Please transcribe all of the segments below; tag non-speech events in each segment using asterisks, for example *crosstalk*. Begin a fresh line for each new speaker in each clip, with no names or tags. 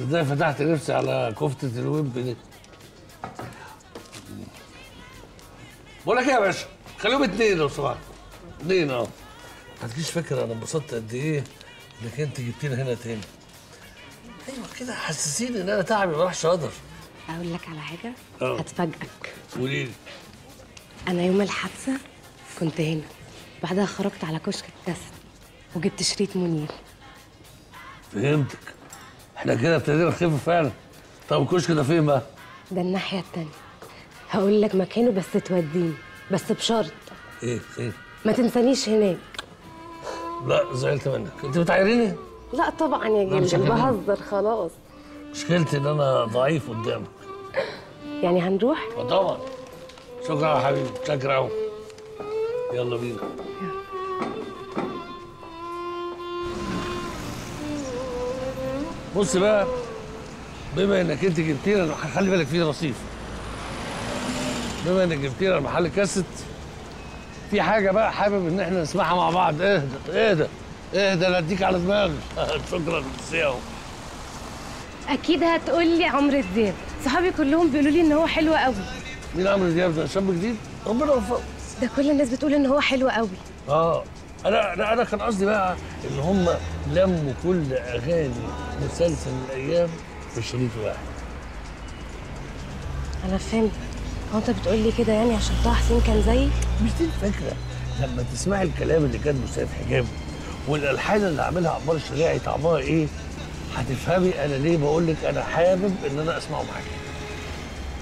إزاي فتحت نفسي على كفتة الويب دي؟ بقول لك إيه يا باشا؟ خليهم اتنين لو سمحت. اتنين آه ما تجيش فاكر أنا انبسطت قد إيه إنك أنت جبتينا هنا تاني. أيوه كده حسسيني إن أنا تعبي ما راحش أقدر.
أقول لك على حاجة؟
أه.
هتفاجئك.
قولي لي.
أنا يوم الحادثة كنت هنا. بعدها خرجت على كشك الكاسيت وجبت شريط منير.
فهمتك. إحنا كده ابتدينا نخف فعلا. طب الكشك ده فين بقى؟
ده الناحية التانية. هقول لك مكانه بس توديني بس بشرط.
إيه فين؟
ما تنسانيش هناك.
لا زعلت منك. انت بتعايريني؟
لا طبعا يا جلجل. بهزر خلاص.
مشكلتي إن أنا ضعيف قدامك.
يعني هنروح؟
طبعا. شكرا يا حبيبي. شكرا. قوي يلا بينا. بص بقى بما إنك أنت جبتينا خلي بالك في رصيف. بما إنك جبتينا محل كاسيت في حاجة بقى حابب إن إحنا نسمعها مع بعض. اهدى اهدى اهدى لا أديك على دماغي. *laughs* شكرا سياو
أكيد هتقول لي عمرو دياب. صحابي كلهم بيقولوا لي إن هو حلو قوي
مين عمرو دياب ده؟ شاب جديد؟ ربنا يوفقه.
ده كل الناس بتقول إن هو حلو قوي
آه. أنا أنا أنا كان قصدي بقى إن هم لموا كل أغاني مسلسل الأيام في شريط واحد.
أنا فهمت. هو أنت بتقول لي كده يعني عشان طه حسين كان زيي؟
مش دي الفكرة. لما تسمعي الكلام اللي كاتبه سيد حجاب والألحان اللي عاملها عمار الشريعي طعمها إيه هتفهمي أنا ليه بقول لك أنا حابب إن أنا أسمعه معاكي.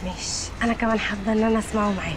ماشي. أنا كمان حابة إن أنا أسمعه معاك.